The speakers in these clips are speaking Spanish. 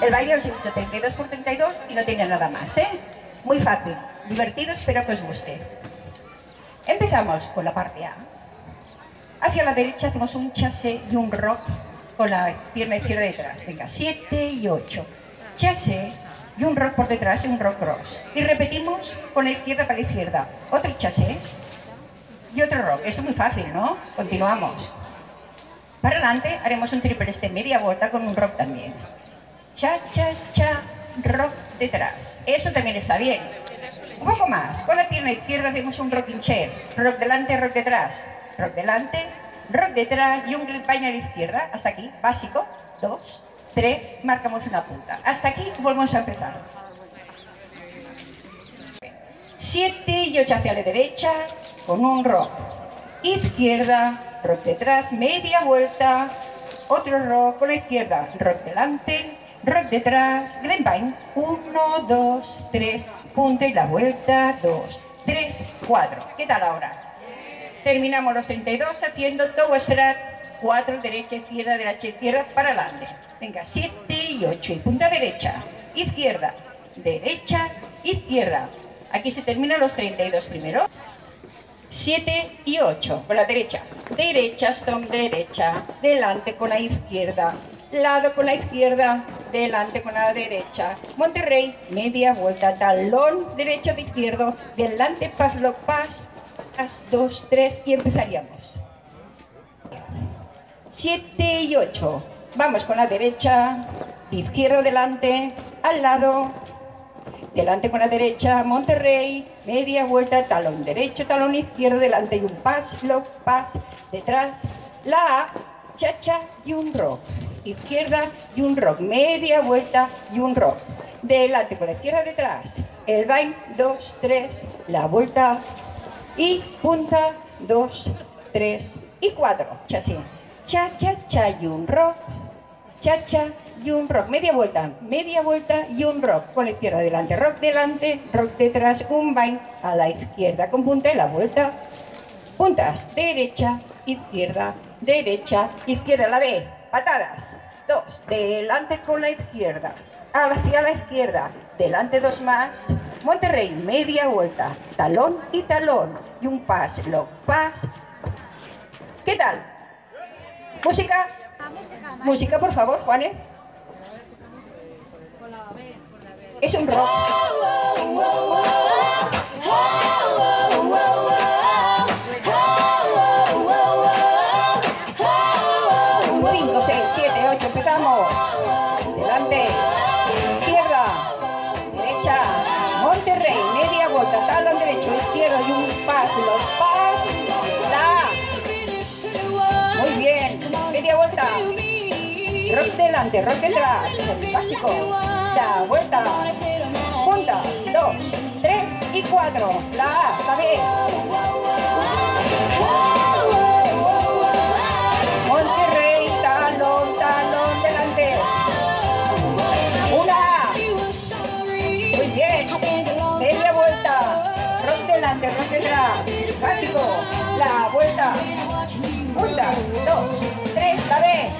El baile os dicho 32 por 32 y no tiene nada más, ¿eh? Muy fácil, divertido, espero que os guste. Empezamos con la parte A. Hacia la derecha hacemos un chase y un rock con la pierna izquierda detrás. Venga, 7 y 8. Chase y un rock por detrás y un rock cross. Y repetimos con la izquierda para la izquierda. Otro chase y otro rock. Esto es muy fácil, ¿no? Continuamos. Para adelante haremos un triple este media vuelta con un rock también. Cha, cha, cha, rock detrás. Eso también está bien. Un poco más. Con la pierna izquierda hacemos un rocking chair. Rock delante, rock detrás. Rock delante, rock detrás y un grip a la izquierda. Hasta aquí. Básico. Dos, tres. Marcamos una punta. Hasta aquí volvemos a empezar. Siete y ocho hacia la derecha con un rock. Izquierda, rock detrás, media vuelta. Otro rock con la izquierda. Rock delante, rock detrás, grapevine, 1, 2, 3, punta y la vuelta, 2, 3, 4. ¿Qué tal ahora? Terminamos los 32 haciendo toe strut, 4, derecha, izquierda, derecha, izquierda, para adelante. Venga, 7 y 8, y punta derecha, izquierda, derecha, izquierda. Aquí se terminan los 32 primero. 7 y 8, con la derecha. Derecha, stone, derecha, delante con la izquierda, lado con la izquierda, delante con la derecha. Monterrey, media vuelta, talón derecho de izquierdo, delante, pas, lock, pas, dos, tres y empezaríamos. 7 y 8. Vamos con la derecha, izquierda delante, al lado, delante con la derecha, Monterrey, media vuelta, talón derecho, talón izquierdo, delante y un pas, lock, pas, detrás, la A, cha, cha y un rock izquierda y un rock, media vuelta y un rock. Delante con la izquierda detrás, el vain, dos, tres, la vuelta y punta, dos, tres y cuatro. Chasí. Cha, cha, cha y un rock, cha, cha y un rock. Media vuelta, media vuelta y un rock. Con la izquierda delante, rock delante, rock detrás, un vain a la izquierda con punta y la vuelta. Puntas, derecha, izquierda, derecha, izquierda, la B patadas. Dos, delante con la izquierda, hacia la izquierda, delante dos más. Monterrey, media vuelta, talón y talón. Y un pas, lo pas. ¿Qué tal? ¿Música? Música, por favor, Juanes. Es un rock. Vuelta, talón derecho, izquierda y un pas, los pas, la. Muy bien, media vuelta. Rock delante, rock detrás, el básico. La vuelta. Punta, dos, tres y cuatro. La la B. Rock delante, rock detrás. Básico. La vuelta. Punta. Dos, tres, la B.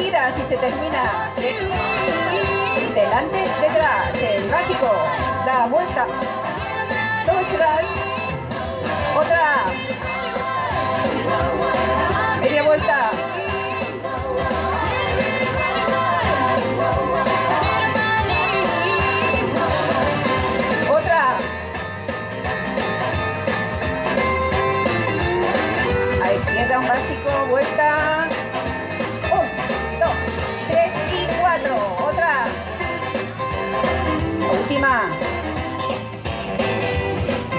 seguidas y se termina. Delante, detrás. El básico. La vuelta. Dos.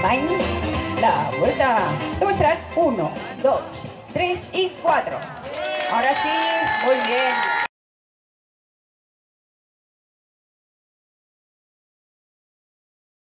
Vain, la vuelta. Demuestrar. Uno, dos, tres y cuatro. Ahora sí, muy bien.